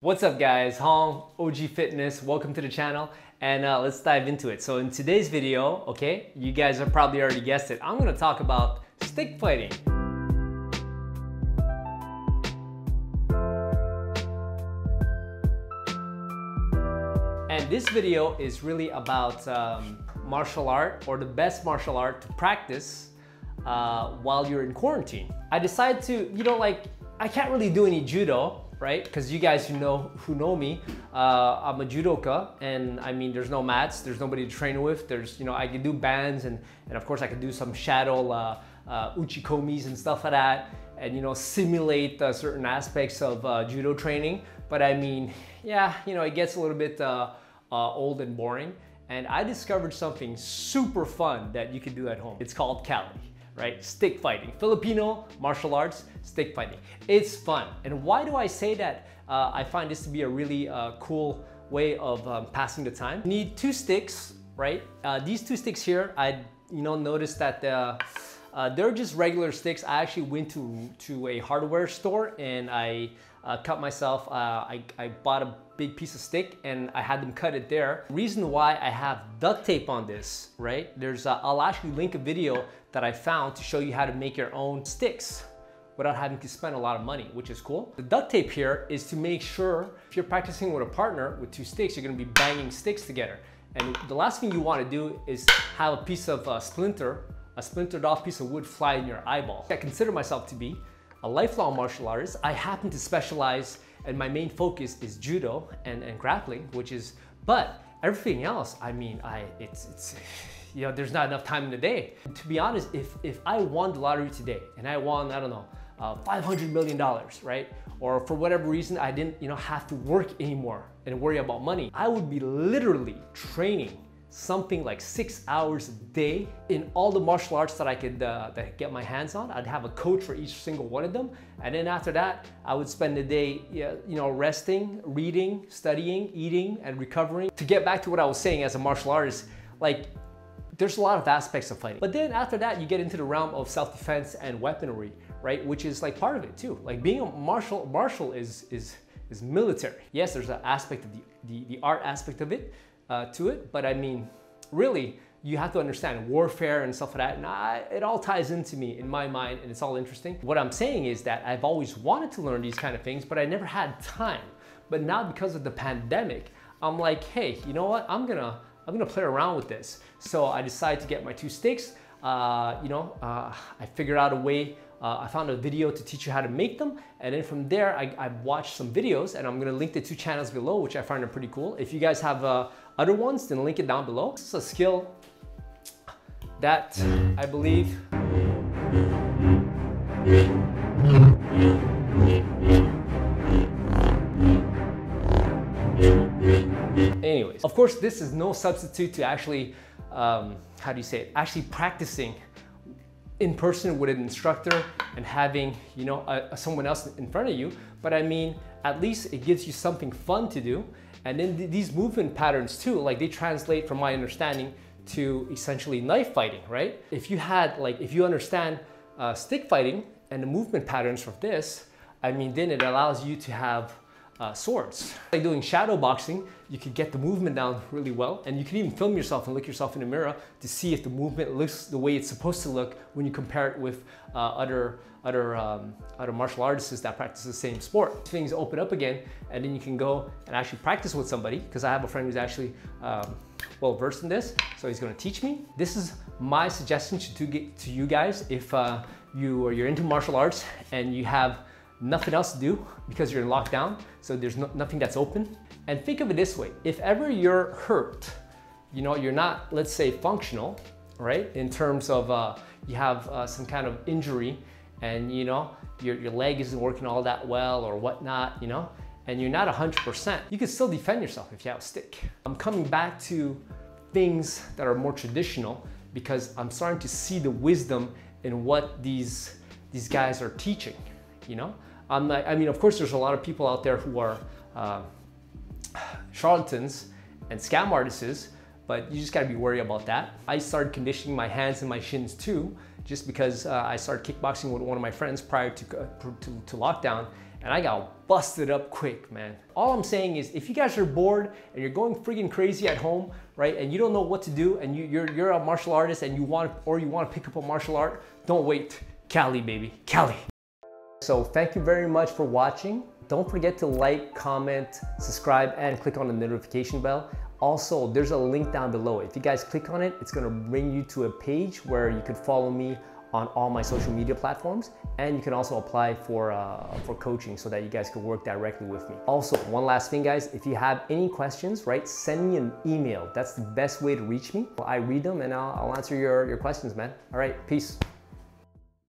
What's up guys, Hong, OG Fitness, welcome to the channel and uh, let's dive into it. So in today's video, okay, you guys have probably already guessed it, I'm gonna talk about stick fighting. And this video is really about um, martial art or the best martial art to practice uh, while you're in quarantine. I decided to, you know, like, I can't really do any judo, right? Because you guys who know who know me, uh, I'm a judoka, and I mean, there's no mats, there's nobody to train with. There's, you know, I can do bands, and and of course I can do some shadow uh, uh, uchikomis and stuff like that, and you know, simulate uh, certain aspects of uh, judo training. But I mean, yeah, you know, it gets a little bit uh, old and boring. And I discovered something super fun that you can do at home. It's called Kali right? Stick fighting. Filipino martial arts, stick fighting. It's fun. And why do I say that? Uh, I find this to be a really uh, cool way of um, passing the time. You need two sticks, right? Uh, these two sticks here, I you know noticed that uh, uh, they're just regular sticks. I actually went to, to a hardware store and I uh, cut myself, I, I bought a big piece of stick and I had them cut it there. Reason why I have duct tape on this, right? There's, a, I'll actually link a video that I found to show you how to make your own sticks without having to spend a lot of money, which is cool. The duct tape here is to make sure if you're practicing with a partner with two sticks, you're gonna be banging sticks together. And the last thing you wanna do is have a piece of uh, splinter, a splintered off piece of wood fly in your eyeball. I consider myself to be a lifelong martial artist. I happen to specialize and my main focus is judo and, and grappling, which is, but everything else, I mean, I it's, it's, you know, there's not enough time in the day. To be honest, if, if I won the lottery today and I won, I don't know, uh, $500 million, right? Or for whatever reason, I didn't, you know, have to work anymore and worry about money. I would be literally training something like six hours a day in all the martial arts that I could uh, that get my hands on. I'd have a coach for each single one of them. And then after that, I would spend the day, you know, resting, reading, studying, eating, and recovering. To get back to what I was saying as a martial artist, like there's a lot of aspects of fighting. But then after that, you get into the realm of self-defense and weaponry, right? Which is like part of it too. Like being a martial, martial is, is, is military. Yes, there's an aspect of the, the, the art aspect of it, uh, to it. But I mean, really, you have to understand warfare and stuff like that. And I, it all ties into me in my mind and it's all interesting. What I'm saying is that I've always wanted to learn these kind of things, but I never had time. But now because of the pandemic, I'm like, hey, you know what? I'm gonna, I'm gonna play around with this. So I decided to get my two sticks. Uh, you know, uh, I figured out a way uh, I found a video to teach you how to make them. And then from there, I, I, watched some videos and I'm gonna link the two channels below, which I find are pretty cool. If you guys have uh, other ones, then link it down below. This is a skill that I believe Anyways, of course, this is no substitute to actually, um, how do you say it, actually practicing in person with an instructor and having you know a, someone else in front of you but i mean at least it gives you something fun to do. And then th these movement patterns too like they translate from my understanding to essentially knife fighting right? If you had like if you understand uh, stick fighting and the movement patterns from this i mean then it allows you to have uh, swords. Like doing shadow boxing, you could get the movement down really well and you can even film yourself and look yourself in the mirror to see if the movement looks the way it's supposed to look when you compare it with uh, other, other, um, other martial artists that practice the same sport. Things open up again and then you can go and actually practice with somebody because I have a friend who's actually um, well versed in this, so he's gonna teach me. This is my suggestion to, to, get to you guys if uh, you, or you're into martial arts and you have nothing else to do because you're in lockdown, so there's no, nothing that's open. And think of it this way, if ever you're hurt, you know, you're not, let's say, functional, right? In terms of uh, you have uh, some kind of injury and, you know, your, your leg isn't working all that well or whatnot, you know, and you're not 100%, you can still defend yourself if you have a stick. I'm coming back to things that are more traditional because I'm starting to see the wisdom in what these, these guys are teaching, you know? Um, I mean, of course, there's a lot of people out there who are uh, charlatans and scam artists, but you just gotta be worried about that. I started conditioning my hands and my shins too, just because uh, I started kickboxing with one of my friends prior to, uh, to, to, lockdown. and I got busted up quick, man. All I'm saying is if you guys are bored and you're going freaking crazy at home, right, and you don't know what to do and you, you're, you're a martial artist and you want, or you want to pick up a martial art, don't wait. Kali, baby, Kali. So thank you very much for watching. Don't forget to like, comment, subscribe, and click on the notification bell. Also, there's a link down below. If you guys click on it, it's gonna bring you to a page where you can follow me on all my social media platforms and you can also apply for uh, for coaching so that you guys can work directly with me also one last thing guys if you have any questions right send me an email that's the best way to reach me i read them and i'll, I'll answer your, your questions man all right peace